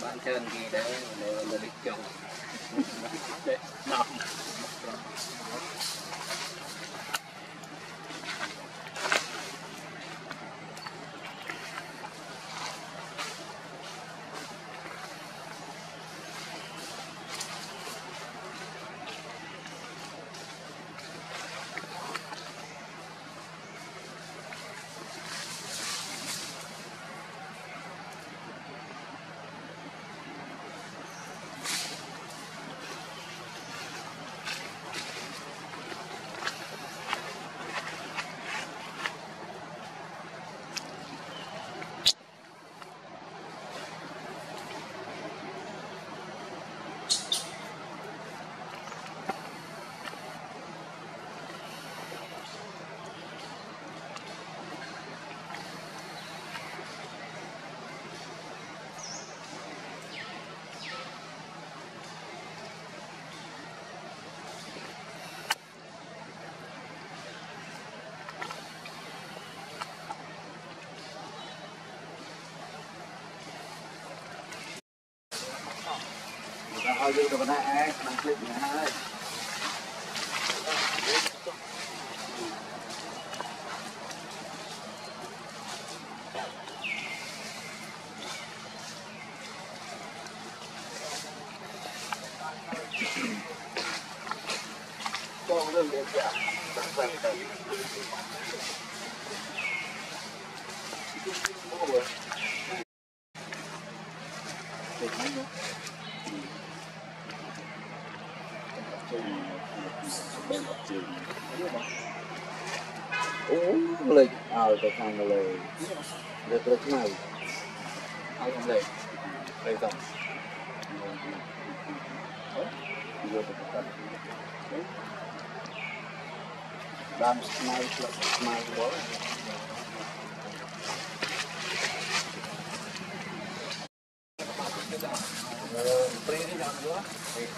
bạn trơn gì đấy để là địch chồng để nằm ឲ្យយើងទៅបណ្ណាឯងក្នុងគ្លីបនេះហើយបងរឿងវាចាដាក់ស្វែងទៅអូទេមិ អូលេចឲ្យទៅខាងលើលើត្រូវខ្មៅឲ្យខ្ញុំលេចលេចទៅយកទៅកាត់បានស្មៅស្លឹកស្មៅវល់ព្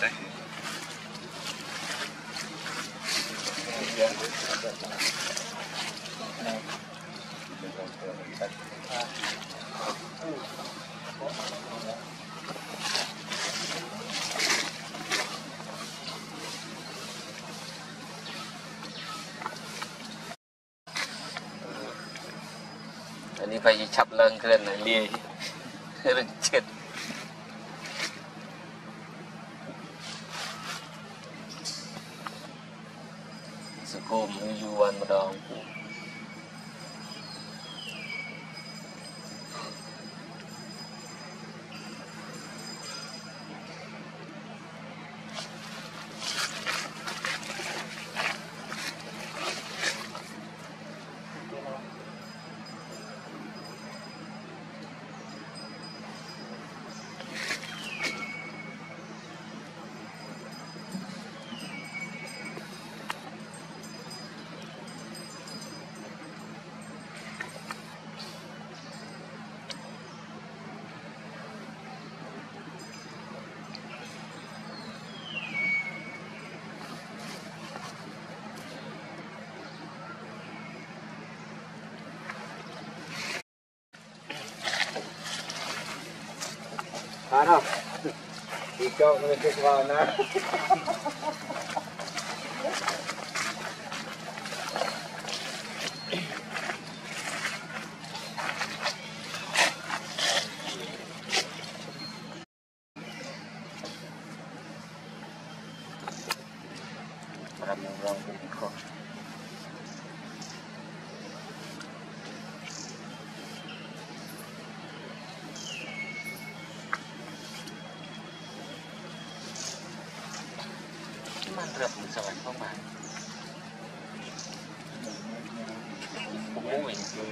Wednesday. Ini bayi cap langkren ni. Rencet. Bunyi. I know. Keep going, we're gonna take. Mình sợ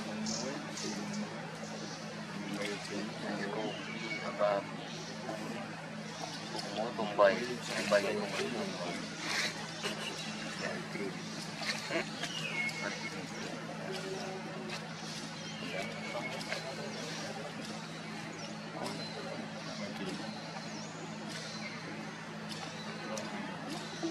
không muối cũng muốn mình cô và cũng muối cùng bày bày cùng lăng